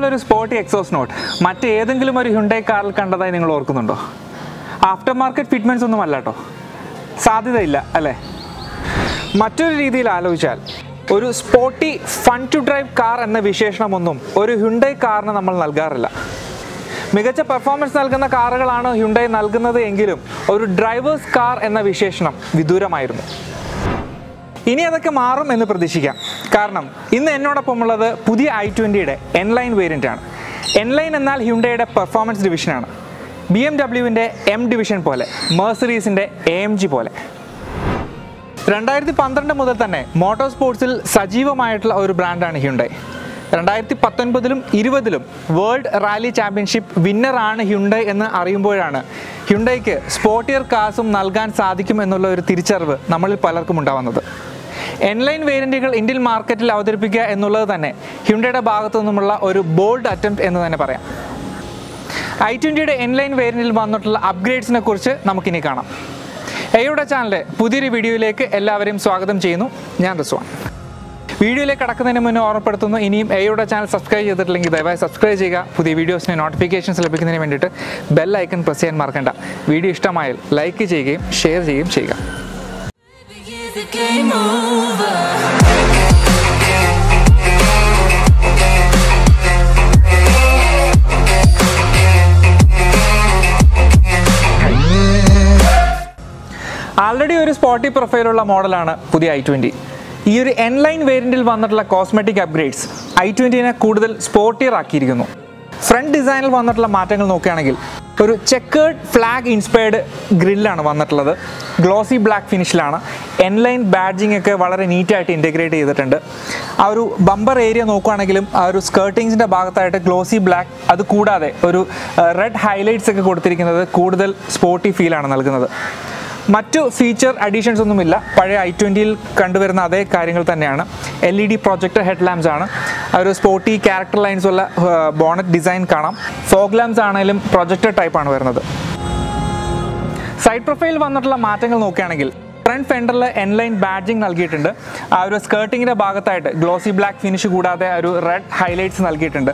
ഇതുപോലൊരു sporty exhaust not മറ്റേതെങ്കിലും ഒരു ഹുണ്ടേ കാറിൽ കണ്ടതായി നിങ്ങൾ ഓർക്കുന്നുണ്ടോ? ആഫ്റ്റർ മാർക്കറ്റ് ഫിറ്റ്മെന്റ്സ് ഒന്നും അല്ല കേട്ടോ സാധ്യതയില്ല അല്ലേ? മറ്റൊരു രീതിയിൽ ആലോചിച്ചാൽ ഒരു sporty fun to drive car എന്ന വിശേഷണമൊന്നും ഒരു ഹുണ്ടൈ കാറിന് നമ്മൾ നൽകാറില്ല. മികച്ച പെർഫോമൻസ് നൽകുന്ന കാറുകളാണ് ഹുണ്ടൈ നൽകുന്നത് എങ്കിലും ഒരു ഡ്രൈവേഴ്സ് കാർ എന്ന വിശേഷണം വിദൂരമായിരുന്നു. ഇനി അതൊക്കെ മാറും എന്ന് പ്രതീക്ഷിക്കാം. കാരണം ഇന്ന് എന്നോടൊപ്പം ഉള്ളത് പുതിയ ഐ ട്വന്റിയുടെ എൻലൈൻ വേരിയന്റ് ആണ്. എൻലൈൻ എന്നാൽ ഹ്യുണ്ടയുടെ പെർഫോമൻസ് ഡിവിഷനാണ് ബി എം ഡബ്ല്യുവിന്റെ എം ഡിവിഷൻ പോലെ മേഴ്സറീസിന്റെ എ എം ജി പോലെ. രണ്ടായിരത്തി പന്ത്രണ്ട് മുതൽ തന്നെ മോട്ടോർ സ്പോർട്സിൽ സജീവമായിട്ടുള്ള ഒരു ബ്രാൻഡാണ് ഹ്യുണ്ടായി രണ്ടായിരത്തി പത്തൊൻപതിലും ഇരുപതിലും വേൾഡ് റാലി ചാമ്പ്യൻഷിപ്പ് വിന്നറാണ് ഹ്യുണ്ടൈ എന്ന് അറിയുമ്പോഴാണ് ഹ്യുണ്ടൈക്ക് സ്പോർട്ടിയർ കാസും നൽകാൻ സാധിക്കും എന്നുള്ള ഒരു തിരിച്ചറിവ് നമ്മളിൽ പലർക്കും ഉണ്ടാവുന്നത്. എൻലൈൻ വേരിയന്റുകൾ ഇന്ത്യൻ മാർക്കറ്റിൽ അവതരിപ്പിക്കുക എന്നുള്ളത് തന്നെ ഹ്യുണ്ടയുടെ ഭാഗത്തു നിന്നുമുള്ള ഒരു ബോൾഡ് അറ്റംപ്റ്റ് എന്ന് തന്നെ പറയാം. ഐ ട്വന്റിയുടെ എൻലൈൻ വേരിയന്റിൽ വന്നിട്ടുള്ള അപ്ഗ്രേഡ്സിനെ കുറിച്ച് നമുക്കിനി കാണാം. എയുടെ ചാനലിലെ പുതിയൊരു വീഡിയോയിലേക്ക് എല്ലാവരെയും സ്വാഗതം ചെയ്യുന്നു. ഞാൻ റിസ്വാൻ. വീഡിയോയിലേക്ക് കടക്കുന്നതിന് മുന്നേ ഓർമ്മപ്പെടുത്തുന്നു ഇനിയും എയുടെ ചാനൽ സബ്സ്ക്രൈബ് ചെയ്തിട്ടില്ലെങ്കിൽ ദയവായി സബ്സ്ക്രൈബ് ചെയ്യുക. പുതിയ വീഡിയോസിന് നോട്ടിഫിക്കേഷൻസ് ലഭിക്കുന്നതിന് വേണ്ടിയിട്ട് ബെൽ ഐക്കൺ പ്രസ് ചെയ്യാൻ മറക്കണ്ട. വീഡിയോ ഇഷ്ടമായാൽ ലൈക്ക് ചെയ്യുകയും ഷെയർ ചെയ്യുകയും ചെയ്യുക. ആൾറെഡി ഒരു സ്പോട്ടി പ്രൊഫൈലുള്ള മോഡലാണ് പുതിയ ഐ ട്വന്റി ഈ ഒരു എൻ ലൈൻ വേരിയന്റിൽ വന്നിട്ടുള്ള കോസ്മെറ്റിക് അപ്ഗ്രേഡ്സ് ഐ ട്വന്റിനെ കൂടുതൽ സ്പോർട്ടിയർ ആക്കിയിരിക്കുന്നു. ഫ്രണ്ട് ഡിസൈനിൽ വന്നിട്ടുള്ള മാറ്റങ്ങൾ നോക്കുകയാണെങ്കിൽ ഒരു ചെക്കേർഡ് ഫ്ലാഗ് ഇൻസ്പയർഡ് ഗ്രില്ലാണ് വന്നിട്ടുള്ളത്. ഗ്ലോസി ബ്ലാക്ക് ഫിനിഷിലാണ് എൻലൈൻ ബാഡ്ജിങ് ഒക്കെ വളരെ നീറ്റായിട്ട് ഇന്റഗ്രേറ്റ് ചെയ്തിട്ടുണ്ട്. ആ ഒരു ബമ്പർ ഏരിയ നോക്കുകയാണെങ്കിലും ആ ഒരു സ്കേർട്ടിങ്സിന്റെ ഭാഗത്തായിട്ട് ഗ്ലോസി ബ്ലാക്ക് അത് കൂടാതെ ഒരു റെഡ് ഹൈലൈറ്റ്സ് ഒക്കെ കൊടുത്തിരിക്കുന്നത് കൂടുതൽ സ്പോർട്ടി ഫീലാണ് നൽകുന്നത്. മറ്റു ഫീച്ചർ അഡീഷൻസ് ഒന്നുമില്ല. പഴയ ഐ ട്വന്റിയിൽ കണ്ടുവരുന്ന അതേ കാര്യങ്ങൾ തന്നെയാണ്. L E D projector head lamps ആണ്. ഒരു സ്പോർട്ടി ക്യാരക്ടർ ലൈൻസ് ഉള്ള ബോണറ്റ് ഡിസൈൻ കാണാം. ഫോഗ് ലാംസ് ആണെങ്കിലും പ്രൊജക്ടർ ടൈപ്പാണ് വരുന്നത്. സൈഡ് പ്രൊഫൈൽ വന്നിട്ടുള്ള മാറ്റങ്ങൾ നോക്കുകയാണെങ്കിൽ ഫ്രണ്ട് ഫെൻഡറിൽ എൻ ലൈൻ ബാഡ്ജിങ് നൽകിയിട്ടുണ്ട്. ആ ഒരു സ്കേർട്ടിങ്ങിന്റെ ഭാഗത്തായിട്ട് ഗ്ലോസി ബ്ലാക്ക് ഫിനിഷ് കൂടാതെ ഒരു റെഡ് ഹൈലൈറ്റ്സ് നൽകിയിട്ടുണ്ട്.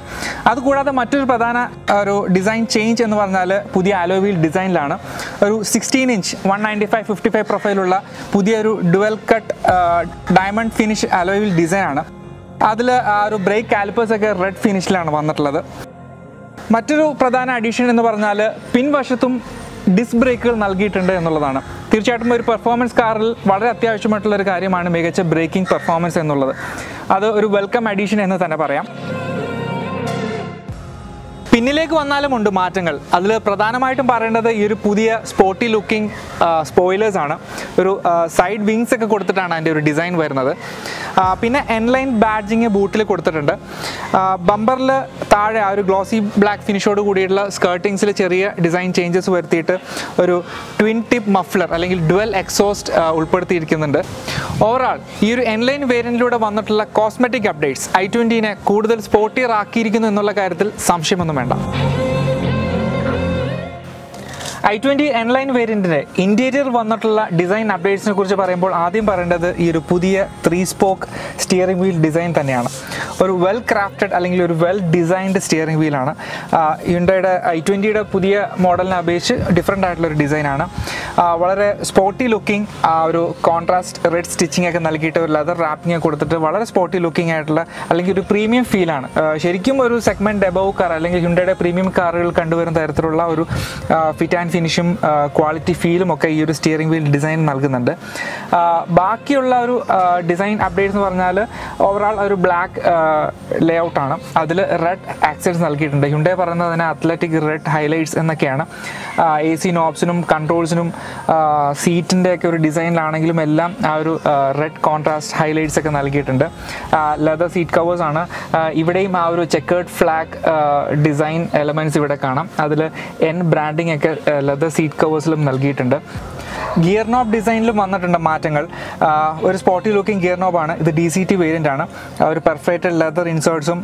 അതുകൂടാതെ മറ്റൊരു പ്രധാന ഒരു ഡിസൈൻ ചേഞ്ച് എന്ന് പറഞ്ഞാൽ പുതിയ അലോവീൽ ഡിസൈനിലാണ് ഒരു sixteen inch one ninety five fifty five പ്രൊഫൈലുള്ള പുതിയൊരു dual cut diamond finish alloy wheel ഡിസൈനാണ് അതിൽ ആ ഒരു ബ്രേക്ക് കാലിപ്പേഴ്സ് ഒക്കെ റെഡ് ഫിനിഷിലാണ് വന്നിട്ടുള്ളത്. മറ്റൊരു പ്രധാന അഡീഷൻ എന്ന് പറഞ്ഞാൽ പിൻവശത്തും ഡിസ്ക് ബ്രേക്കുകൾ നൽകിയിട്ടുണ്ട് എന്നുള്ളതാണ്. തീർച്ചയായിട്ടും ഒരു പെർഫോമൻസ് കാറിൽ വളരെ അത്യാവശ്യമായിട്ടുള്ള ഒരു കാര്യമാണ് മികച്ച ബ്രേക്കിംഗ് പെർഫോമൻസ് എന്നുള്ളത്. അത് ഒരു വെൽക്കം അഡീഷൻ എന്ന് തന്നെ പറയാം. പിന്നിലേക്ക് വന്നാലും ഉണ്ട് മാറ്റങ്ങൾ. അതിൽ പ്രധാനമായിട്ടും പറയേണ്ടത് ഈ ഒരു പുതിയ സ്പോർട്ടി ലുക്കിംഗ് സ്പോയിലേഴ്സ് ആണ്. ഒരു സൈഡ് വിങ്സ് ഒക്കെ കൊടുത്തിട്ടാണ് അതിന്റെ ഒരു ഡിസൈൻ വരുന്നത്. പിന്നെ എൻലൈൻ ബാഡ്ജിങ് ബൂട്ടിൽ കൊടുത്തിട്ടുണ്ട്. ബമ്പറിൽ താഴെ ആ ഒരു ഗ്ലോസി ബ്ലാക്ക് ഫിനിഷോട് കൂടിയിട്ടുള്ള സ്കേർട്ടിങ്സിൽ ചെറിയ ഡിസൈൻ ചേഞ്ചസ് വരുത്തിയിട്ട് ഒരു ട്വിൻ ടിപ്പ് മഫ്ലർ അല്ലെങ്കിൽ ഡുവൽ എക്സോസ്റ്റ് ഉൾപ്പെടുത്തിയിരിക്കുന്നുണ്ട്. ഓവറാൾ ഈ ഒരു എൻലൈൻ വേരിയന്റിലൂടെ വന്നിട്ടുള്ള കോസ്മെറ്റിക് അപ്ഡേറ്റ്സ് ഐ ട്വന്റീനെ കൂടുതൽ സ്പോർട്ടിയർ ആക്കിയിരിക്കുന്നു എന്നുള്ള കാര്യത്തിൽ സംശയമൊന്നും വേണ്ട. ഐ ട്വന്റി എൻലൈൻ വേരിയന്റിന്റെ ഇന്റീരിയർ വന്നിട്ടുള്ള ഡിസൈൻ അപ്ഡേറ്റ്സിനെ കുറിച്ച് പറയുമ്പോൾ ആദ്യം പറയേണ്ടത് ഈ ഒരു പുതിയ three spoke steering wheel design തന്നെയാണ്. ഒരു വെൽ ക്രാഫ്റ്റഡ് അല്ലെങ്കിൽ ഒരു വെൽ ഡിസൈൻഡ് സ്റ്റിയറിംഗ് വീലാണ് യുണ്ടയുടെ ഐ ട്വന്റിയുടെ പുതിയ മോഡലിനെ അപേക്ഷിച്ച് ഡിഫറെന്റ് ആയിട്ടുള്ള ഒരു ഡിസൈനാണ് വളരെ സ്പോർട്ടി ലുക്കിംഗ് ആ ഒരു കോൺട്രാസ്റ്റ് റെഡ് സ്റ്റിച്ചിങ് ഒക്കെ നൽകിയിട്ട് ഒരു ലെതർ റാപ്പിംഗ് കൊടുത്തിട്ട് വളരെ സ്പോർട്ടി ലുക്കിംഗ് ആയിട്ടുള്ള അല്ലെങ്കിൽ ഒരു പ്രീമിയം ഫീലാണ് ശരിക്കും ഒരു സെഗ്മെന്റ് എബവ് കാർ അല്ലെങ്കിൽ ഹ്യുണ്ടയുടെ പ്രീമിയം കാറുകൾ കണ്ടുവരുന്ന തരത്തിലുള്ള ഒരു ഫിറ്റ് ആൻഡ് ഫിനിഷും ക്വാളിറ്റി ഫീലും ഒക്കെ ഈ ഒരു സ്റ്റിയറിംഗ് വീൽ ഡിസൈൻ നൽകുന്നുണ്ട്. ബാക്കിയുള്ള ഒരു ഡിസൈൻ അപ്ഡേറ്റ്സ് എന്ന് പറഞ്ഞാൽ ഓവറാൾ ഒരു ബ്ലാക്ക് ലേ ഔട്ടാണ് അതിൽ റെഡ് ആക്സൈഡ്സ് നൽകിയിട്ടുണ്ട്. ഹ്യുണ്ടേ പറയുന്നത് തന്നെ അത്ലറ്റിക് റെഡ് ഹൈലൈറ്റ്സ് എന്നൊക്കെയാണ്. എ സി നോബ്സിനും കൺട്രോൾസിനും സീറ്റിന്റെ ഒക്കെ ഒരു ഡിസൈനിലാണെങ്കിലും എല്ലാം ആ ഒരു റെഡ് കോൺട്രാസ്റ്റ് ഹൈലൈറ്റ്സ് ഒക്കെ നൽകിയിട്ടുണ്ട്. ലെതർ സീറ്റ് കവേഴ്സ് ആണ്. ഇവിടെയും ആ ഒരു ചെക്കേർഡ് ഫ്ലാഗ് ഡിസൈൻ എലമെന്റ്സ് ഇവിടെ കാണാം. അതിൽ എൻ ബ്രാൻഡിങ് ഒക്കെ ലെതർ സീറ്റ് കവേഴ്സിലും നൽകിയിട്ടുണ്ട്. ഗിയർ നോബ് ഡിസൈനിലും വന്നിട്ടുണ്ട് മാറ്റങ്ങൾ. ഒരു സ്പോട്ടി ലുക്കിംഗ് ഗിയർ നോബാണ് ഇത് ഡി സി ടി വേരിയന്റ് ആണ്. ഒരു പെർഫെക്റ്റ് ലെതർ ഇൻസേർട്സും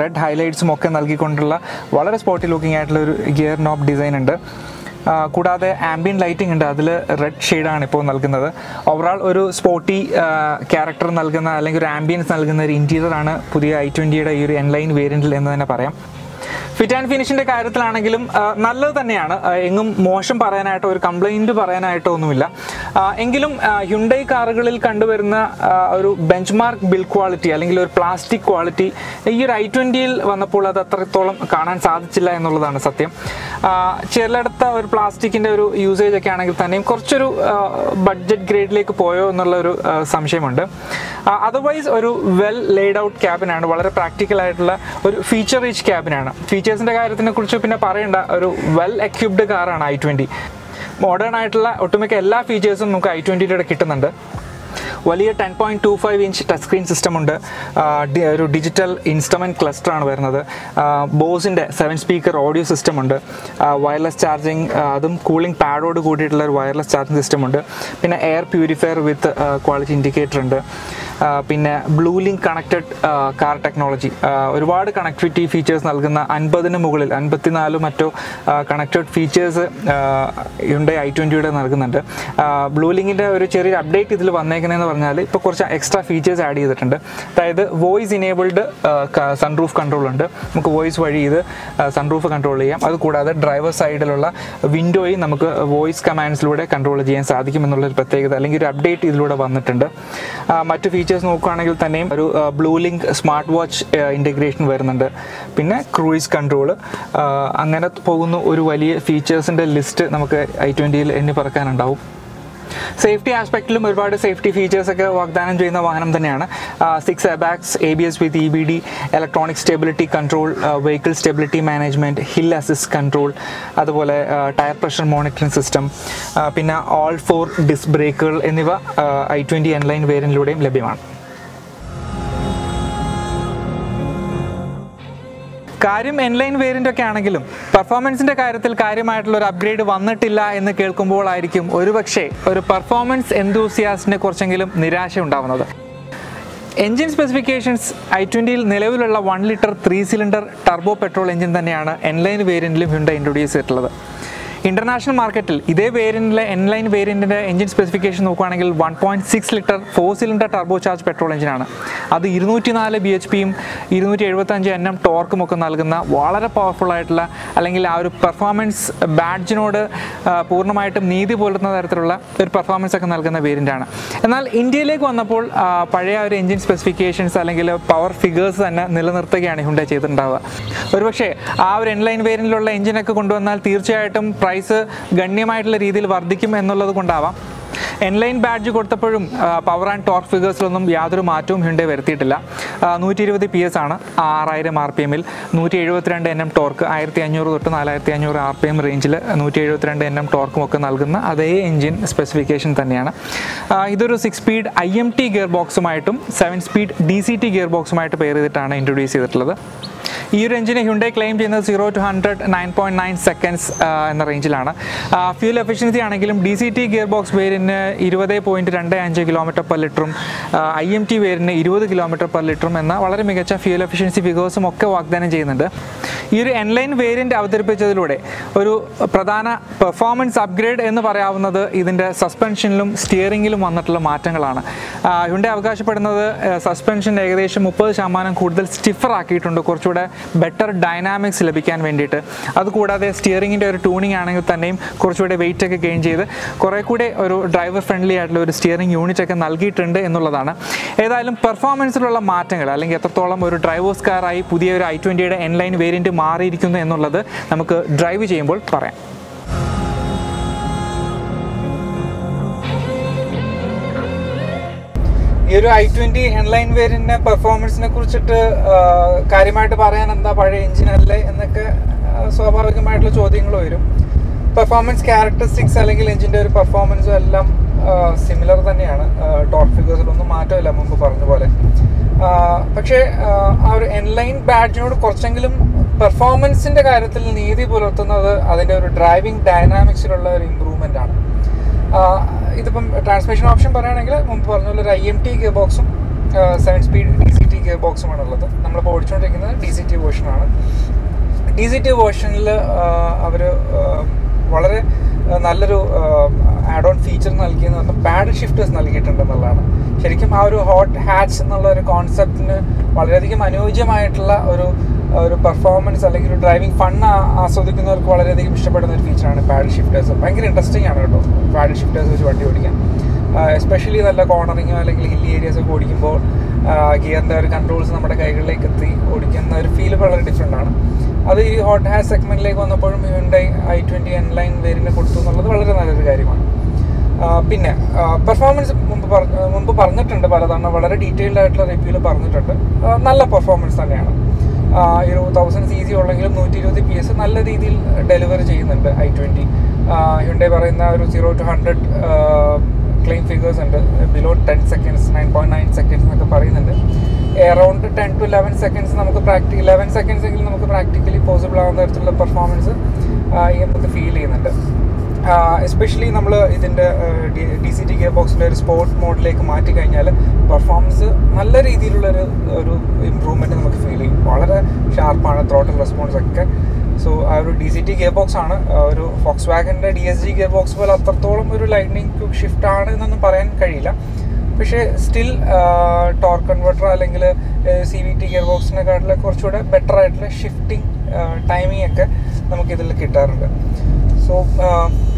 റെഡ് ഹൈലൈറ്റ്സും ഒക്കെ നൽകിക്കൊണ്ടുള്ള വളരെ സ്പോട്ടി ലുക്കിംഗ് ആയിട്ടുള്ള ഒരു ഗിയർ നോബ് ഡിസൈൻ ഉണ്ട്. കൂടാതെ ആംബിയൻ ലൈറ്റിംഗ് ഉണ്ട്. അതിൽ റെഡ് ഷെയ്ഡാണ് ഇപ്പോൾ നൽകുന്നത്. ഓവറാൾ ഒരു സ്പോർട്ടി ക്യാരക്ടർ നൽകുന്ന അല്ലെങ്കിൽ ഒരു ആംബിയൻസ് നൽകുന്ന ഒരു ഇന്റീരിയറാണ് പുതിയ ഐ ട്വന്റിയുടെ ഈ ഒരു എൻലൈൻ വേരിയന്റിൽ എന്ന് തന്നെ പറയാം. ഫിറ്റ് ആൻഡ് ഫിനിഷിന്റെ കാര്യത്തിലാണെങ്കിലും നല്ലത് തന്നെയാണ്. എങ്ങും മോശം പറയാനായിട്ടോ ഒരു കംപ്ലൈന്റ് പറയാനായിട്ടോ ഒന്നുമില്ല. എങ്കിലും ഹ്യുണ്ടൈ കാറുകളിൽ കണ്ടുവരുന്ന ഒരു ബെഞ്ച് മാർക്ക് ബിൽഡ് ക്വാളിറ്റി അല്ലെങ്കിൽ ഒരു പ്ലാസ്റ്റിക് ക്വാളിറ്റി ഈ ഒരു ഐ ട്വന്റിയിൽ വന്നപ്പോൾ അത് അത്രത്തോളം കാണാൻ സാധിച്ചില്ല എന്നുള്ളതാണ് സത്യം. ചിലയിടത്ത ഒരു പ്ലാസ്റ്റിക്കിന്റെ ഒരു യൂസേജ് ഒക്കെ ആണെങ്കിൽ തന്നെയും കുറച്ചൊരു ബഡ്ജറ്റ് ഗ്രേഡിലേക്ക് പോയോ എന്നുള്ള ഒരു സംശയമുണ്ട്. അതർവൈസ് ഒരു വെൽ ലേഡ് ഔട്ട് ക്യാബിനാണ് വളരെ പ്രാക്ടിക്കൽ ആയിട്ടുള്ള ഒരു ഫീച്ചർ റീച്ച് ക്യാബിനാണ് ഫീച്ചേഴ്സിന്റെ കാര്യത്തിനെ കുറിച്ച് പിന്നെ പറയേണ്ട. ഒരു വെൽ എക്യുപ്ഡ് കാറാണ് ഐ ട്വന്റി മോഡേൺ ആയിട്ടുള്ള ഒട്ടുമിക്ക എല്ലാ ഫീച്ചേഴ്സും നമുക്ക് ഐ ട്വന്റിയുടെ കിട്ടുന്നുണ്ട്. വലിയ ten point two five inch touch screen system ഉണ്ട് ഒരു ഡിജിറ്റൽ ഇൻസ്ട്രുമെന്റ് ക്ലസ്റ്റർ ആണ് വരുന്നത്. ബോസിന്റെ സെവൻ സ്പീക്കർ ഓഡിയോ സിസ്റ്റം ഉണ്ട്. വയർലെസ് ചാർജിങ് അതും കൂളിംഗ് പാഡോട് കൂടിയിട്ടുള്ള ഒരു വയർലെസ് ചാർജിങ് സിസ്റ്റം ഉണ്ട്. പിന്നെ air purifier with quality indicator ഉണ്ട്. പിന്നെ Blue Link connected car technology ഒരുപാട് കണക്ടിവിറ്റി ഫീച്ചേഴ്സ് നൽകുന്ന അൻപതിന് മുകളിൽ അൻപത്തിനാല് മറ്റോ കണക്റ്റഡ് ഫീച്ചേഴ്സ് ഉണ്ട് ഐ ട്വന്റിയുടെ നൽകുന്നുണ്ട്. ബ്ലൂ ലിങ്കിന്റെ ഒരു ചെറിയ അപ്ഡേറ്റ് ഇതിൽ വന്നേക്കുന്നതെന്ന് പറഞ്ഞാൽ ഇപ്പോൾ കുറച്ച് എക്സ്ട്രാ ഫീച്ചേഴ്സ് ആഡ് ചെയ്തിട്ടുണ്ട്. അതായത് വോയിസ് ഇനേബിൾഡ് സൺറൂഫ് കൺട്രോൾ ഉണ്ട്. നമുക്ക് വോയിസ് വഴി ഇത് സൺറൂഫ് കൺട്രോൾ ചെയ്യാം. അതുകൂടാതെ ഡ്രൈവർ സൈഡിലുള്ള വിൻഡോയും നമുക്ക് വോയിസ് കമാൻഡ്സിലൂടെ കൺട്രോൾ ചെയ്യാൻ സാധിക്കുമെന്നുള്ളൊരു പ്രത്യേകത അല്ലെങ്കിൽ ഒരു അപ്ഡേറ്റ് ഇതിലൂടെ വന്നിട്ടുണ്ട്. മറ്റ് ഫീച്ചേഴ്സ് നോക്കുകയാണെങ്കിൽ തന്നെയും ഒരു Blue Link smart watch integration വരുന്നുണ്ട്. പിന്നെ ക്രൂയിസ് കൺട്രോൾ അങ്ങനെ പോകുന്ന ഒരു വലിയ ഫീച്ചേഴ്സിന്റെ ലിസ്റ്റ് നമുക്ക് ഐ ട്വന്റിയിൽ എണ്ണി പറക്കാനുണ്ടാവും. സേഫ്റ്റി ആസ്പെക്റ്റിലും ഒരുപാട് സേഫ്റ്റി ഫീച്ചേഴ്സ് ഒക്കെ വാഗ്ദാനം ചെയ്യുന്ന വാഹനം തന്നെയാണ്. Six airbags A B S with E B D electronic stability control vehicle stability management hill assist control അതുപോലെ ടയർ പ്രഷർ മോണിറ്ററിംഗ് സിസ്റ്റം പിന്നെ ഓൾ ഫോർ ഡിസ്ക് ബ്രേക്കുകൾ എന്നിവ ഐ ട്വന്റി എൻലൈൻ വേരിയന്റിലൂടെയും ലഭ്യമാണ്. കാര്യം എൻലൈൻ വേരിയന്റ് ഒക്കെ ആണെങ്കിലും പെർഫോമൻസിന്റെ കാര്യത്തിൽ കാര്യമായിട്ടുള്ള ഒരു അപ്ഗ്രേഡ് വന്നിട്ടില്ല എന്ന് കേൾക്കുമ്പോഴായിരിക്കും ഒരുപക്ഷെ ഒരു പെർഫോമൻസ് എന്തൂസിയാസ്റ്റിനെ കുറച്ചെങ്കിലും നിരാശ ഉണ്ടാവുന്നത്. എൻജിൻ സ്പെസിഫിക്കേഷൻസ് ഐ ട്വന്റിയിൽ നിലവിലുള്ള one litre three cylinder turbo petrol engine തന്നെയാണ് എൻലൈൻ വേരിയന്റിലും ഹ്യുണ്ട ഇൻട്രൊഡ്യൂസ് ചെയ്തിട്ടുള്ളത്. ഇന്റർനാഷണൽ മാർക്കറ്റിൽ ഇതേ വേരിയന്റിലെ എൻലൈൻ വേരിയന്റിന്റെ എഞ്ചിൻ സ്പെസിഫിക്കേഷൻ നോക്കുകയാണെങ്കിൽ one point six litre four cylinder turbo charge petrol എഞ്ചിനാണ് അത് ഇരുന്നൂറ്റി നാല് ബി എച്ച് പിയും ഇരുന്നൂറ്റി എഴുപത്തഞ്ച് എൻ എം ടോർക്കും ഒക്കെ നൽകുന്ന വളരെ പവർഫുൾ ആയിട്ടുള്ള അല്ലെങ്കിൽ ആ ഒരു പെർഫോമൻസ് ബാഡ്ജിനോട് പൂർണമായിട്ടും നീതി പുലർത്തുന്ന തരത്തിലുള്ള ഒരു പെർഫോമൻസ് ഒക്കെ നൽകുന്ന വേരിയന്റാണ് എന്നാൽ ഇന്ത്യയിലേക്ക് വന്നപ്പോൾ പഴയ ഒരു എഞ്ചിൻ സ്പെസിഫിക്കേഷൻസ് അല്ലെങ്കിൽ പവർ ഫിഗേഴ്സ് തന്നെ നിലനിർത്തുകയാണ് ഹുണ്ട ചെയ്തിട്ടുണ്ടാവുക. ഒരുപക്ഷെ ആ ഒരു എൻലൈൻ വേരിയന്റിലുള്ള എഞ്ചിനൊക്കെ കൊണ്ടുവന്നാൽ തീർച്ചയായിട്ടും പ്രൈസ് ഗണ്യമായിട്ടുള്ള രീതിയിൽ വർദ്ധിക്കും എന്നുള്ളത് കൊണ്ടാവാം. എൻലൈൻ ബാഡ്ജ് കൊടുത്തപ്പോഴും പവർ ആൻഡ് ടോർക്ക് ഫിഗേഴ്സിലൊന്നും യാതൊരു മാറ്റവും ഹിണ്ടേ വരുത്തിയിട്ടില്ല. നൂറ്റി ഇരുപത് പി എസ് ആണ് ആറായിരം ആർ പി എമ്മിൽ നൂറ്റി എഴുപത്തിരണ്ട് എൻ എം ടോർക്ക് ആയിരത്തി അഞ്ഞൂറ് തൊട്ട് നാലായിരത്തി അഞ്ഞൂറ് ആർ പി എം റേഞ്ചിൽ നൂറ്റി എഴുപത്തിരണ്ട് എൻ എം ടോർക്കും ഒക്കെ നൽകുന്ന അതേ എഞ്ചിൻ സ്പെസിഫിക്കേഷൻ തന്നെയാണ്. ഇതൊരു six speed I M T gear ബോക്സുമായിട്ടും seven speed D C T gear ബോക്സുമായിട്ട് pair ചെയ്തിട്ടാണ് ഇൻട്രൊഡ്യൂസ് ചെയ്തിട്ടുള്ളത്. ഈ ഒരു എഞ്ചിന് ഹ്യുണ്ടേ ക്ലെയിം ചെയ്യുന്നത് zero to hundred nine point nine seconds എന്ന റേഞ്ചിലാണ് ഫ്യൂൽ എഫിഷ്യൻസി ആണെങ്കിലും D C T gear box വേരിന് ഇരുപത് പോയിന്റ് രണ്ട് അഞ്ച് കിലോമീറ്റർ പെർ ലിറ്ററും ഐ എം ടി വേരിന് ഇരുപത് കിലോമീറ്റർ പെർ ലിറ്ററും എന്ന വളരെ മികച്ച ഫ്യൂൽ എഫിഷ്യൻസി ഫിഗേഴ്സും ഒക്കെ വാഗ്ദാനം ചെയ്യുന്നുണ്ട്. ഈ ഒരു എൻലൈൻ വേരിയന്റ് അവതരിപ്പിച്ചതിലൂടെ ഒരു പ്രധാന പെർഫോമൻസ് അപ്ഗ്രേഡ് എന്ന് പറയാവുന്നത് ഇതിന്റെ സസ്പെൻഷനിലും സ്റ്റിയറിംഗിലും വന്നിട്ടുള്ള മാറ്റങ്ങളാണ്. ഇവിടെ അവകാശപ്പെടുന്നത് സസ്പെൻഷൻ ഏകദേശം മുപ്പത് ശതമാനം കൂടുതൽ സ്റ്റിഫർ ആക്കിയിട്ടുണ്ട് കുറച്ചുകൂടെ ബെറ്റർ ഡൈനാമിക്സ് ലഭിക്കാൻ വേണ്ടിയിട്ട്. അതുകൂടാതെ സ്റ്റിയറിങ്ങിന്റെ ഒരു ട്യൂണിംഗ് ആണെങ്കിൽ തന്നെയും കുറച്ചുകൂടെ വെയിറ്റ് ഒക്കെ ഗെയിൻ ചെയ്ത് കുറേ കൂടെ ഒരു ഡ്രൈവർ ഫ്രണ്ട്ലി ആയിട്ടുള്ള ഒരു സ്റ്റിയറിംഗ് യൂണിറ്റ് ഒക്കെ നൽകിയിട്ടുണ്ട് എന്നുള്ളതാണ്. ഏതായാലും പെർഫോമൻസിലുള്ള മാറ്റങ്ങൾ അല്ലെങ്കിൽ എത്രത്തോളം ഒരു ഡ്രൈവേഴ്സ് കാറായി പുതിയ ഒരു ഐ ട്വന്റിയുടെ എൻലൈൻ വേരിയന്റ് മാറിയിരിക്കുന്നു എന്നുള്ളത് നമുക്ക് ഡ്രൈവ് ചെയ്യുമ്പോൾ പറയാം. ഈ ഒരു ഐ ട്വന്റി ഹെഡ്ലൈൻ വേരിയന്റിന്റെ പെർഫോമൻസിനെ കുറിച്ചിട്ട് കാര്യമായിട്ട് പറയാൻ എന്താ പഴയ എഞ്ചിൻ അല്ലേ എന്നൊക്കെ സ്വാഭാവികമായിട്ടുള്ള ചോദ്യങ്ങൾ വരും. പെർഫോമൻസ് ക്യാരക്ടറിസ്റ്റിക്സ് അല്ലെങ്കിൽ എഞ്ചിന്റെ ഒരു പെർഫോമൻസും എല്ലാം സിമിലർ തന്നെയാണ്. ടോപ്പ് ഫിഗേഴ്സിലൊന്നും മാറ്റമില്ല മുമ്പ് പറഞ്ഞ പോലെ. പക്ഷേ ആ, ഒരു എൻലൈൻ ബാഡ്ജിനോട് കുറച്ചെങ്കിലും പെർഫോമൻസിന്റെ കാര്യത്തിൽ നീതി പുലർത്തുന്നത് അതിന്റെ ഒരു ഡ്രൈവിംഗ് ഡയനാമിക്സിലുള്ള ഒരു ഇമ്പ്രൂവ്മെന്റ് ആണ്. ഇതിപ്പം ട്രാൻസ്മിഷൻ ഓപ്ഷൻ പറയുകയാണെങ്കിൽ മുമ്പ് പറഞ്ഞ പോലെ ഒരു ഐ എം ടി ഗിയർ ബോക്സും seven speed D C T gear ബോക്സുമാണ് ഉള്ളത് നമ്മളിപ്പോൾ ഓടിച്ചുകൊണ്ടിരിക്കുന്നത് ഡി സി ടി വേർഷനാണ് ഡി സി ടി വേർഷനിൽ അവർ വളരെ നല്ലൊരു ആഡ് ഓൺ ഫീച്ചർ നൽകിയെന്ന് പറഞ്ഞാൽ പാഡ് ഷിഫ്റ്റേഴ്സ് നൽകിയിട്ടുണ്ട് എന്നുള്ളതാണ് ശരിക്കും ആ ഒരു ഹോട്ട് ഹാച്ച് എന്നുള്ള ഒരു കോൺസെപ്റ്റിന് വളരെയധികം അനുയോജ്യമായിട്ടുള്ള ഒരു ഒരു പെർഫോമൻസ് അല്ലെങ്കിൽ ഒരു ഡ്രൈവിംഗ് ഫൺ ആസ്വദിക്കുന്നവർക്ക് വളരെയധികം ഇഷ്ടപ്പെടുന്ന ഒരു ഫീച്ചറാണ് പാഡിൽ ഷിഫ്റ്റേഴ്സ് ഭയങ്കര ഇൻട്രസ്റ്റിംഗ് ആണ് കേട്ടോ പാഡിൽ ഷിഫ്റ്റേഴ്സ് വെച്ച് വണ്ടി ഓടിക്കാൻ. എസ്പെഷ്യലി നല്ല കോർണറിങ്ങോ അല്ലെങ്കിൽ ഹില്ലി ഏരിയസ് ഒക്കെ ഓടിക്കുമ്പോൾ ഗിയറിന്റെ ഒരു കൺട്രോൾസ് നമ്മുടെ കൈകളിലേക്ക് എത്തി ഓടിക്കുന്ന ഒരു ഫീൽ വളരെ ഡിഫറെന്റ് ആണ്. അത് ഈ ഹോട്ട് ഹാസ് സെഗ്മെന്റിലേക്ക് വന്നപ്പോഴും Hyundai i twenty N line വേരിന് കൊടുത്തു എന്നുള്ളത് വളരെ നല്ലൊരു കാര്യമാണ്. പിന്നെ പെർഫോമൻസ് മുമ്പ് പറഞ്ഞ മുമ്പ് പറഞ്ഞിട്ടുണ്ട് പലതവണ വളരെ ഡീറ്റെയിൽഡ് ആയിട്ടുള്ള റിവ്യൂവിൽ പറഞ്ഞിട്ടുണ്ട്. നല്ല പെർഫോമൻസ് തന്നെയാണ്. തൗസൻഡ് സി സി ഉള്ളെങ്കിലും നൂറ്റി ഇരുപത് പി എസ് നല്ല രീതിയിൽ ഡെലിവർ ചെയ്യുന്നുണ്ട് ഐ ട്വന്റി ഹ്യുണ്ടേ പറയുന്ന ഒരു zero to hundred claim figures ഉണ്ട്. Below ten seconds nine point nine seconds എന്നൊക്കെ പറയുന്നുണ്ട്. Around ten to eleven seconds നമുക്ക് പ്രാക്ടി ലെവൻ സെക്കൻഡ്സ് എങ്കിലും നമുക്ക് പ്രാക്ടിക്കലി പോസിബിൾ ആകുന്ന തരത്തിലുള്ള പെർഫോമൻസ് ഈ നമുക്ക് ഫീൽ ചെയ്യുന്നുണ്ട്. എസ്പെഷ്യലി നമ്മൾ ഇതിന്റെ ഡി സി ടി ഗിയർ ബോക്സിന്റെ ഒരു സ്പോർട്ട് മോഡിലേക്ക് മാറ്റി കഴിഞ്ഞാൽ പെർഫോമൻസ് നല്ല രീതിയിലുള്ളൊരു ഒരു ഇമ്പ്രൂവ്മെന്റ് നമുക്ക് ഫീൽ ചെയ്യും. വളരെ ഷാർപ്പാണ് ത്രോട്ടൽ റെസ്പോൺസ് ഒക്കെ. സോ ആ ഒരു D C T gear box ആണ് ഒരു ഫോക്സ് വാഗന്റെ D S G gear box പോലെ അത്രത്തോളം ഒരു ലൈറ്റ്നിങ് ഷിഫ്റ്റ് ആണ് എന്നൊന്നും പറയാൻ കഴിയില്ല. പക്ഷേ സ്റ്റിൽ ടോർക്ക് കൺവെർട്ടർ അല്ലെങ്കിൽ സി വി ടി ഗിയർ ബോക്സിനെക്കാട്ടിലും കുറച്ചുകൂടെ ബെറ്റർ ആയിട്ടുള്ള ഷിഫ്റ്റിംഗ് ടൈമിംഗ് ഒക്കെ നമുക്കിതിൽ കിട്ടാറുണ്ട്. സോ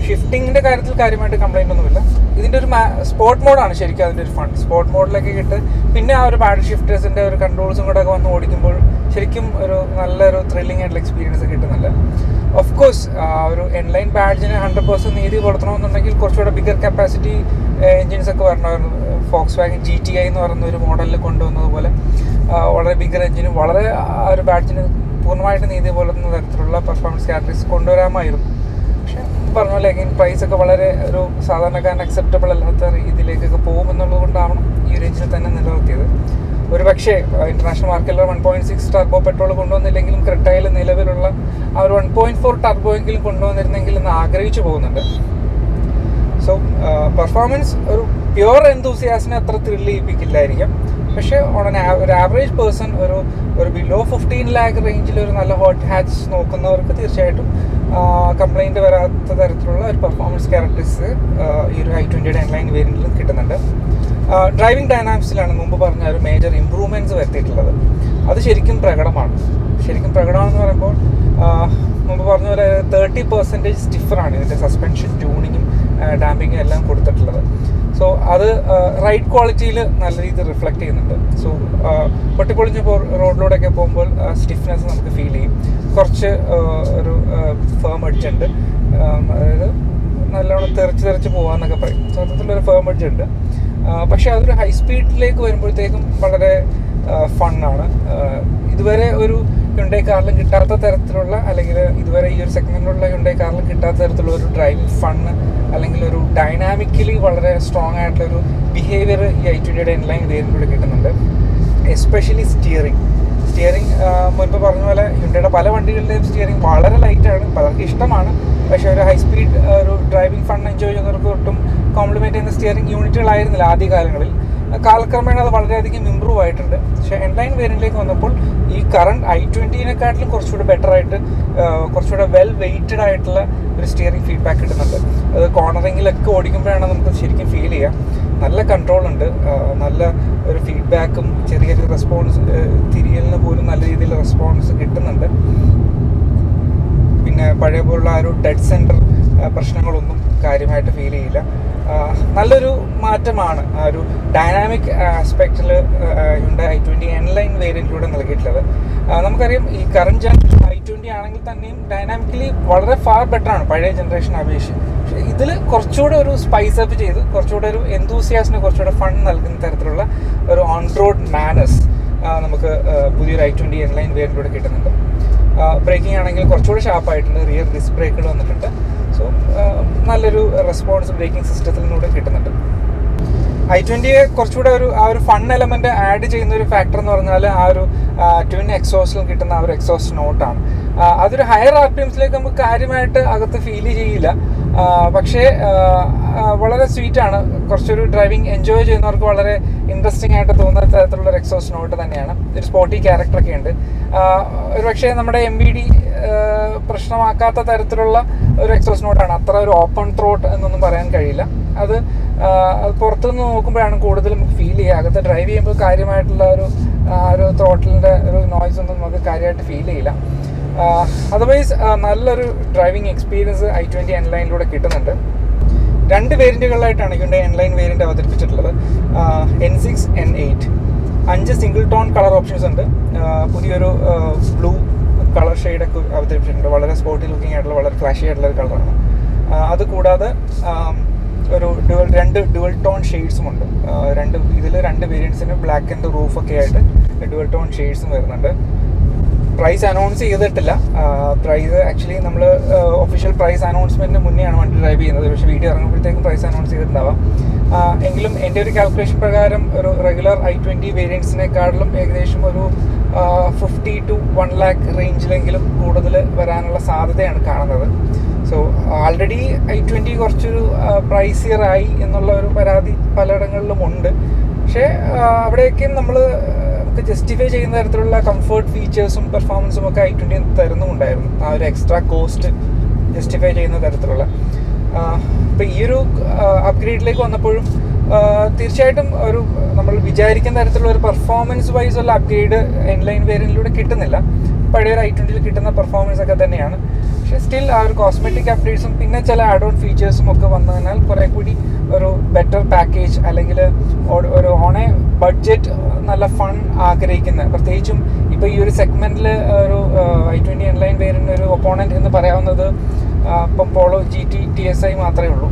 ഷിഫ്റ്റിങ്ങിന്റെ കാര്യത്തിൽ കാര്യമായിട്ട് കംപ്ലൈന്റ് ഒന്നുമില്ല. ഇതിന്റെ ഒരു സ്പോട്ട് മോഡാണ് ശരിക്കും അതിന്റെ ഒരു ഫണ്ട് സ്പോട്ട് മോഡിലേക്ക് ഇട്ട് പിന്നെ ആ ഒരു പാഡ് ഷിഫ്റ്റേഴ്സിന്റെ ഒരു കൺട്രോൾസും കൂടെ ഒക്കെ വന്ന് ഓടിക്കുമ്പോൾ ശരിക്കും ഒരു നല്ലൊരു ത്രില്ലിംഗ് ആയിട്ടുള്ള എക്സ്പീരിയൻസ് കിട്ടുന്നില്ല ഓഫ് കോഴ്സ് ഒരു എൻലൈൻ ബാഡ്ജിന് ഹൺഡ്രഡ് പെർസെന്റ് നീതി കൊടുത്തണമെന്നുണ്ടെങ്കിൽ കുറച്ചുകൂടെ ബിഗർ കപ്പാസിറ്റി എൻജിൻസ് ഒക്കെ വരണമായിരുന്നു. Volkswagen G T I എന്ന് പറയുന്ന ഒരു മോഡലിൽ കൊണ്ടുവന്നതുപോലെ വളരെ ബിഗർ എഞ്ചിനും വളരെ ആ ഒരു ബാഡ്ജിന് പൂർണമായിട്ട് നീതി പുലർത്തുന്ന തരത്തിലുള്ള പെർഫോമൻസ് ക്യാരക്ടറിസ് കൊണ്ടുവരാമായിരുന്നു. പറഞ്ഞ പോലെ അഗൈൻ പ്രൈസ് ഒക്കെ വളരെ ഒരു സാധാരണക്കാരൻ അക്സെപ്റ്റബിൾ അല്ലാത്ത രീതിയിലേക്കൊക്കെ പോകും എന്നുള്ളത് കൊണ്ടാവണം ഈ എഞ്ചിനെ തന്നെ നിലനിർത്തിയത്. ഒരു പക്ഷേ ഇന്റർനാഷണൽ മാർക്കറ്റിൽ one point six turbo petrol കൊണ്ടുവന്നില്ലെങ്കിലും ക്രിട്ടയിൽ നിലവിലുള്ള ആ ഒരു വൺ പോയിന്റ് ഫോർ ടർബോ എങ്കിലും കൊണ്ടുവന്നിരുന്നെങ്കിൽ എന്ന് ആഗ്രഹിച്ചു പോകുന്നുണ്ട്. സോ പെർഫോമൻസ് ഒരു പ്യുവർ എന്തൂസിയാസിനെ അത്ര ത്രില്ല് ചെയ്യിപ്പിക്കില്ലായിരിക്കും പക്ഷേ ഓൺ ഒരു ആവറേജ് പേഴ്സൺ ഒരു ഒരു ബിലോ ഫിഫ്റ്റീൻ ലാക്ക് റേഞ്ചിൽ ഒരു നല്ല ഹോട്ട് ഹാച്ച് നോക്കുന്നവർക്ക് തീർച്ചയായിട്ടും കംപ്ലൈന്റ് വരാത്ത തരത്തിലുള്ള ഒരു പെർഫോമൻസ് ക്യാരക്ടേഴ്സ് ഈ ഒരു ഐ ട്വന്റിയുടെ എൻലൈൻ വേരിയന്റിലും കിട്ടുന്നുണ്ട്. ഡ്രൈവിംഗ് ഡൈനാമിക്സിലാണ് മുമ്പ് പറഞ്ഞ ഒരു മേജർ ഇമ്പ്രൂവ്മെന്റ്സ് വരുത്തിയിട്ടുള്ളത്. അത് ശരിക്കും പ്രകടമാണ്. ശരിക്കും പ്രകടമാണെന്ന് പറയുമ്പോൾ മുമ്പ് പറഞ്ഞ പോലെ തേർട്ടി പെർസെന്റേജ് സ്റ്റിഫറാണ് ഇതിന്റെ സസ്പെൻഷൻ ട്യൂണിങ്ങും ഡാമ്പിങ്ങും എല്ലാം കൊടുത്തിട്ടുള്ളത്. സോ അത് റൈഡ് ക്വാളിറ്റിയിൽ നല്ല രീതിയിൽ റിഫ്ലക്റ്റ് ചെയ്യുന്നുണ്ട്. സോ പൊട്ടിപ്പൊളിഞ്ഞ് റോഡിലൂടെയൊക്കെ പോകുമ്പോൾ സ്റ്റിഫ്നെസ് നമുക്ക് ഫീൽ ചെയ്യും. കുറച്ച് ഒരു ഫേം അടിച്ചുണ്ട് അതായത് നല്ലോണം തെറിച്ച് തെറിച്ച് പോകാമെന്നൊക്കെ പറയും. സോ അത്തരത്തിലൊരു ഫേം അടിച്ചുണ്ട് പക്ഷേ അതൊരു ഹൈ സ്പീഡിലേക്ക് വരുമ്പോഴത്തേക്കും വളരെ ഫണ്ണാണ് ഇതുവരെ ഒരു ഹ്യുണ്ടേ കാറിലും കിട്ടാത്ത തരത്തിലുള്ള അല്ലെങ്കിൽ ഇതുവരെ ഈ ഒരു സെഗ്മെന്റിലുള്ള ഹ്യുണ്ടേ കാറിലും കിട്ടാത്ത തരത്തിലുള്ള ഒരു ഡ്രൈവിംഗ് ഫണ്ണ് അല്ലെങ്കിൽ ഒരു ഡൈനാമിക്കലി വളരെ സ്ട്രോങ് ആയിട്ടുള്ള ഒരു ബിഹേവിയർ ഈ ഐ ട്വന്റിയുടെ എൻലൈൻ വേരിയന്റിലൂടെ കിട്ടുന്നുണ്ട്. എസ്പെഷ്യലി സ്റ്റിയറിംഗ് സ്റ്റിയറിംഗ് മുൻപ് പറഞ്ഞ പോലെ ഹ്യുണ്ടയുടെ പല വണ്ടികളുടെയും സ്റ്റിയറിംഗ് വളരെ ലൈറ്റാണ് പലർക്കും ഇഷ്ടമാണ്. പക്ഷേ ഒരു ഹൈ സ്പീഡ് ഒരു ഡ്രൈവിംഗ് ഫണ്ട് എൻജോയ് ചെയ്യുന്നവർക്ക് ഒട്ടും കോംപ്ലിമെന്റ് ചെയ്യുന്ന സ്റ്റിയറിംഗ് യൂണിറ്റുകളായിരുന്നില്ല ആദ്യ കാലങ്ങളിൽ. കാലക്രമേണ അത് വളരെയധികം ഇമ്പ്രൂവ് ആയിട്ടുണ്ട്. പക്ഷേ എൻലൈൻ വേരിയന്റിലേക്ക് വന്നപ്പോൾ ഈ കറണ്ട് ഐ ട്വന്റീനെക്കാട്ടിലും കുറച്ചുകൂടെ ബെറ്റർ ആയിട്ട് കുറച്ചുകൂടെ വെൽ വെയ്റ്റഡ് ആയിട്ടുള്ള ഒരു സ്റ്റിയറിംഗ് ഫീഡ്ബാക്ക് കിട്ടുന്നുണ്ട്. അത് കോർണറിങ്ങിലൊക്കെ ഓടിക്കുമ്പോഴാണ് നമുക്ക് ശരിക്കും ഫീൽ ചെയ്യാം. നല്ല കൺട്രോൾ ഉണ്ട്. നല്ല ഒരു ഫീഡ്ബാക്കും ചെറിയ ചെറിയ റെസ്പോൺസ് തിരിയലിന് പോലും നല്ല രീതിയിൽ റെസ്പോൺസ് കിട്ടുന്നുണ്ട്. പിന്നെ പഴയ പോലുള്ള ആ ഒരു ഡെഡ് സെന്റർ പ്രശ്നങ്ങളൊന്നും കാര്യമായിട്ട് ഫീൽ ചെയ്യില്ല. നല്ലൊരു മാറ്റമാണ് ആ ഒരു ഡൈനാമിക് ആസ്പെക്റ്റിൽ ഹ്യുണ്ട ഐ ട്വന്റി എൻലൈൻ വേരിയന്റിലൂടെ നൽകിയിട്ടുള്ളത്. നമുക്കറിയാം ഈ കറണ്ട് ജനറേഷൻ ഐ ട്വന്റി ആണെങ്കിൽ തന്നെയും ഡൈനാമിക്കലി വളരെ ഫാർ ബെറ്റർ ആണ് പഴയ ജനറേഷൻ അപേക്ഷിച്ച് പക്ഷേ ഇതിൽ കുറച്ചുകൂടെ ഒരു സ്പൈസ് അപ്പ് ചെയ്ത് കുറച്ചുകൂടെ ഒരു എന്തൂസിയാസിന് കുറച്ചുകൂടെ ഫണ്ട് നൽകുന്ന തരത്തിലുള്ള ഒരു ഓൺ റോഡ് മാനസ് നമുക്ക് പുതിയൊരു ഐ ട്വന്റി എൻലൈൻ വേരിയന്റിലൂടെ കിട്ടുന്നുണ്ട്. ബ്രേക്കിംഗ് ആണെങ്കിൽ കുറച്ചുകൂടെ ഷാർപ്പായിട്ടുണ്ട് റിയർ ഡിസ്ക് ബ്രേക്കുകൾ വന്നിട്ടുണ്ട്. സോ നല്ലൊരു റെസ്പോൺസ് ബ്രേക്കിംഗ് സിസ്റ്റത്തിൽ നിന്നൂടെ കിട്ടുന്നുണ്ട്. ഐ ട്വന്റിയെ കുറച്ചുകൂടെ ഒരു ആ ഒരു ഫൺ എലമെന്റ് ആഡ് ചെയ്യുന്ന ഒരു ഫാക്ടർ എന്ന് പറഞ്ഞാൽ ആ ഒരു ട്വിൻ എക്സോസ്റ്റിൽ കിട്ടുന്ന ആ ഒരു എക്സോസ്റ്റ് നോട്ടാണ് അതൊരു ഹയർ ആർ പി എംസിലേക്ക് നമുക്ക് കാര്യമായിട്ട് അകത്ത് ഫീൽ ചെയ്യില്ല. പക്ഷേ വളരെ സ്വീറ്റാണ് കുറച്ചൊരു ഡ്രൈവിംഗ് എൻജോയ് ചെയ്യുന്നവർക്ക് വളരെ ഇൻട്രസ്റ്റിംഗ് ആയിട്ട് തോന്നുന്ന തരത്തിലുള്ള ഒരു എക്സോസ് നോട്ട് തന്നെയാണ്. ഒരു സ്പോർട്ടി ക്യാരക്ടറൊക്കെ ഉണ്ട്. ഒരു പക്ഷേ നമ്മുടെ എം ബി ഡി പ്രശ്നമാക്കാത്ത തരത്തിലുള്ള ഒരു എക്സോസ് നോട്ടാണ് അത്ര ഒരു ഓപ്പൺ ത്രോട്ട് എന്നൊന്നും പറയാൻ കഴിയില്ല. അത് അത് പുറത്തുനിന്ന് നോക്കുമ്പോഴാണ് കൂടുതലും ഫീൽ ചെയ്യുക. അകത്ത് ഡ്രൈവ് ചെയ്യുമ്പോൾ കാര്യമായിട്ടുള്ള ഒരു ഒരു ത്രോട്ടിലിന്റെ ഒരു നോയ്സ് ഒന്നും നമുക്ക് കാര്യമായിട്ട് ഫീൽ ചെയ്യില്ല. അതർവൈസ് നല്ലൊരു driving experience i twenty N ലൈനിലൂടെ കിട്ടുന്നുണ്ട്. രണ്ട് വേരിയന്റുകളിലായിട്ടാണ് ഇതിന്റെ എൻലൈൻ വേരിയന്റ് അവതരിപ്പിച്ചിട്ടുള്ളത്. എൻ സിക്സ് എൻ എയ്റ്റ് അഞ്ച് സിംഗിൾ ടോൺ കളർ ഓപ്ഷൻസ് ഉണ്ട്. പുതിയൊരു ബ്ലൂ കളർ ഷെയ്ഡൊക്കെ അവതരിപ്പിച്ചിട്ടുണ്ട്. വളരെ സ്പോർട്ടി ലുക്കിംഗ് ആയിട്ടുള്ള വളരെ ഫ്ലാഷി ആയിട്ടുള്ള ഒരു കളറാണ് അത് കൂടാതെ ഒരു ഡുവൽ രണ്ട് ഡുവൽ ടോൺ ഷെയ്ഡ്സും ഉണ്ട്. രണ്ട് ഇതിൽ രണ്ട് വേരിയൻസിന് ബ്ലാക്ക് ആൻഡ് റൂഫൊക്കെ ആയിട്ട് ഡുവൽ ടോൺ ഷെയ്ഡ്സും വരുന്നുണ്ട്. പ്രൈസ് അനൗൺസ് ചെയ്തിട്ടില്ല. പ്രൈസ് ആക്ച്വലി നമ്മൾ ഒഫീഷ്യൽ പ്രൈസ് അനൗൺസ്മെന്റിന് മുന്നെയാണ് വണ്ടി ഡ്രൈവ് ചെയ്യുന്നത്. പക്ഷേ വീഡിയോ ഇറങ്ങുമ്പോഴത്തേക്കും പ്രൈസ് അനൗൺസ് ചെയ്തിട്ടുണ്ടാവാം. എങ്കിലും എന്റെ ഒരു കാൽക്കുലേഷൻ പ്രകാരം ഒരു റെഗുലർ ഐ ട്വന്റി വേരിയൻസിനെക്കാളും ഏകദേശം ഒരു ഫിഫ്റ്റി ടു വൺ ലാക്ക് റേഞ്ചിലെങ്കിലും കൂടുതൽ വരാനുള്ള സാധ്യതയാണ് കാണുന്നത്. സോ ആൾറെഡി ഐ ട്വന്റി കുറച്ചൊരു പ്രൈസിയറായി എന്നുള്ള ഒരു പരാതി പലയിടങ്ങളിലും ഉണ്ട്. പക്ഷേ അവിടെയൊക്കെയും നമ്മൾ നമുക്ക് ജസ്റ്റിഫൈ ചെയ്യുന്ന തരത്തിലുള്ള കംഫർട്ട് ഫീച്ചേഴ്സും പെർഫോമൻസും ഒക്കെ ഐ ട്വന്റി തരുന്നുണ്ടായിരുന്നു ആ ഒരു എക്സ്ട്രാ കോസ്റ്റ് ജസ്റ്റിഫൈ ചെയ്യുന്ന തരത്തിലുള്ള. അപ്പോൾ ഈ ഒരു അപ്ഗ്രേഡിലേക്ക് വന്നപ്പോഴും തീർച്ചയായിട്ടും ഒരു നമ്മൾ വിചാരിക്കുന്ന തരത്തിലുള്ള ഒരു പെർഫോമൻസ് വൈസ് ഉള്ള അപ്ഗ്രേഡ് എൻലൈൻ വേരിയന്റിലൂടെ കിട്ടുന്നില്ല. പഴയ ഒരു ഐ ട്വന്റിയിൽ കിട്ടുന്ന പെർഫോമൻസ് ഒക്കെ തന്നെയാണ്. പക്ഷേ സ്റ്റിൽ ആ ഒരു കോസ്മെറ്റിക് അപ്ഡേറ്റ്സും പിന്നെ ചില ആഡ് ഓൺ ഫീച്ചേഴ്സും ഒക്കെ വന്നതിനാൽ കുറേ കൂടി ഒരു ബെറ്റർ പാക്കേജ് അല്ലെങ്കിൽ ഒരു എ ബഡ്ജറ്റ് നല്ല ഫൺ ആഗ്രഹിക്കുന്ന പ്രത്യേകിച്ചും ഇപ്പോൾ ഈ ഒരു സെഗ്മെന്റിൽ ഒരു ഐ ട്വന്റി എൻലൈൻ വേരിന്റെ ഒരു ഒപ്പോണന്റ് എന്ന് പറയാവുന്നത് ഇപ്പം Polo G T T S I മാത്രമേ ഉള്ളൂ.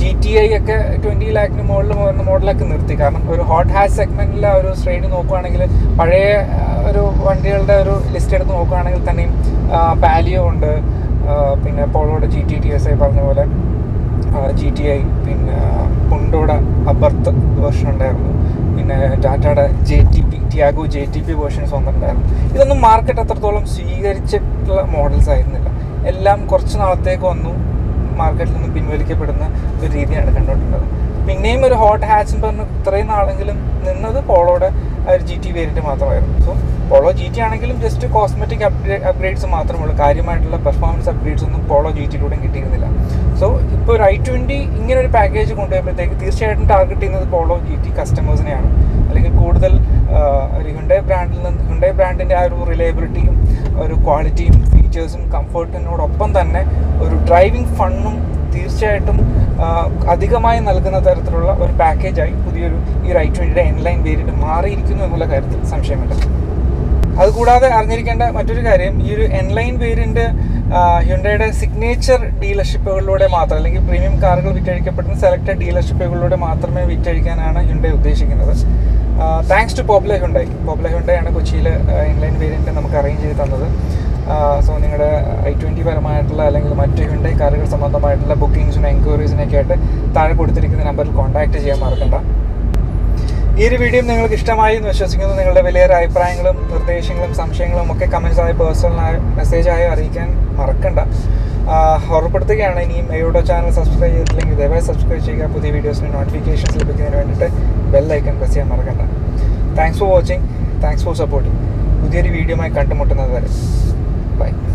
ജി ടി ഐ ഒക്കെ ട്വന്റി ലാക്കിന് മുകളിൽ വരുന്ന മോഡലൊക്കെ നിർത്തി. കാരണം ഒരു ഹോട്ട് ഹാഷ് സെഗ്മെന്റിലെ ഒരു ശ്രേണി നോക്കുകയാണെങ്കിൽ പഴയ ഒരു വണ്ടികളുടെ ഒരു ലിസ്റ്റ് എടുത്ത് നോക്കുകയാണെങ്കിൽ തന്നെയും പാലിയോ ഉണ്ട്. പിന്നെ പോളോയുടെ G T T S I പറഞ്ഞ പോലെ ജി ടി ഐ പിന്നെ ഹുണ്ടോയുടെ അബർത്ത് വേർഷൻ ഉണ്ടായിരുന്നു. പിന്നെ ടാറ്റയുടെ J T P Tiago J T P versions വന്നിട്ടുണ്ടായിരുന്നു. ഇതൊന്നും മാർക്കറ്റ് അത്രത്തോളം സ്വീകരിച്ചിട്ടുള്ള മോഡൽസ് ആയിരുന്നില്ല. എല്ലാം കുറച്ച് നാളത്തേക്ക് വന്നു. മാർക്കറ്റിൽ നിന്ന് പിൻവലിക്കപ്പെടുന്ന ഒരു രീതിയാണ് കണ്ടുകൊണ്ടിരുന്നത്. പിന്നെയും ഒരു ഹോട്ട് ഹാച്ച് എന്ന് പറഞ്ഞ് ഇത്രയും നാളെങ്കിലും നിന്നത് പോളോയുടെ ഒരു ജി ടി വേരിയന്റ് മാത്രമായിരുന്നു. സോ പോളോ ജി ടി ആണെങ്കിലും ജസ്റ്റ് കോസ്മെറ്റിക് അപ്ഗ്രേഡ്സ് മാത്രമേ ഉള്ളൂ. കാര്യമായിട്ടുള്ള പെർഫോമൻസ് അപ്ഗ്രേഡ്സ് ഒന്നും പോളോ ജി ടിയിലൂടെ കിട്ടിയിരുന്നില്ല. സോ ഇപ്പോൾ ഒരു ഐ ട്വന്റി ഇങ്ങനെ ഒരു പാക്കേജ് കൊണ്ടുവരുമ്പോഴത്തേക്ക് തീർച്ചയായിട്ടും ടാർഗറ്റ് ചെയ്യുന്നത് പോളോ ജി ടി കസ്റ്റമേഴ്സിനെയാണ് അല്ലെങ്കിൽ കൂടുതൽ ഒരു ഹുണ്ടേ ബ്രാൻഡിൽ നിന്ന് ഹുണ്ടേ ബ്രാൻഡിന്റെ ആ ഒരു റിലയബിലിറ്റിയും ഒരു ക്വാളിറ്റിയും ഫീച്ചേഴ്സും കംഫർട്ടിനോടൊപ്പം തന്നെ ഒരു ഡ്രൈവിംഗ് ഫണ്ണും തീർച്ചയായിട്ടും അധികമായി നൽകുന്ന തരത്തിലുള്ള ഒരു പാക്കേജായി പുതിയൊരു ഈ റൈറ്റ് ട്വന്റിയുടെ എൻലൈൻ വേരിയന്റ് മാറിയിരിക്കുന്നു എന്നുള്ള കാര്യത്തിൽ സംശയമില്ല. അതുകൂടാതെ അറിഞ്ഞിരിക്കേണ്ട മറ്റൊരു കാര്യം ഈ ഒരു എൻലൈൻ വേരിയന്റ് ഹ്യുണ്ടയുടെ സിഗ്നേച്ചർ ഡീലർഷിപ്പുകളിലൂടെ മാത്രം അല്ലെങ്കിൽ പ്രീമിയം കാറുകൾ വിറ്റഴിക്കപ്പെടുന്ന സെലക്റ്റഡ് ഡീലർഷിപ്പുകളിലൂടെ മാത്രമേ വിറ്റഴിക്കാനാണ് ഹ്യുണ്ടെ ഉദ്ദേശിക്കുന്നത്. Thanks to Popular Hyundai Popular Hyundai ആണ് കൊച്ചിയിൽ എൻലൈൻ വേരിയന്റ് നമുക്ക് അറേഞ്ച് ചെയ്ത് തന്നത്. സോ നിങ്ങളുടെ ഐ ട്വന്റി പരമായിട്ടുള്ള അല്ലെങ്കിൽ മറ്റ് ഹ്യുണ്ടൈ കാറുകൾ സംബന്ധമായിട്ടുള്ള ബുക്കിങ്സിനും എൻക്വയറീസിനൊക്കെ ആയിട്ട് താഴെ കൊടുത്തിരിക്കുന്ന നമ്പറിൽ കോൺടാക്റ്റ് ചെയ്യാൻ മറക്കണ്ട. ഈ ഒരു വീഡിയോ നിങ്ങൾക്ക് ഇഷ്ടമായി എന്ന് വിശ്വസിക്കുന്നു. നിങ്ങളുടെ വിലയേറെ അഭിപ്രായങ്ങളും നിർദ്ദേശങ്ങളും സംശയങ്ങളും ഒക്കെ കമൻസ് ആയി പേഴ്സണലായി മെസ്സേജ് ആയി അറിയിക്കാൻ മറക്കണ്ട. ഓർമ്മപ്പെടുത്തുകയാണ്. ഇനിയും എയോഡോ ചാനൽ സബ്സ്ക്രൈബ് ചെയ്തിട്ടില്ലെങ്കിൽ ദയവായി സബ്സ്ക്രൈബ് ചെയ്യുക. പുതിയ വീഡിയോസിന് നോട്ടിഫിക്കേഷൻസ് ലഭിക്കുന്നതിന് വേണ്ടിയിട്ട് ഐക്കൺ പ്രസ് ചെയ്യാൻ മറക്കണ്ട. Thanks for watching thanks for supporting പുതിയൊരു വീഡിയോയുമായി കണ്ടുമുട്ടുന്നത് വരെ. ബൈ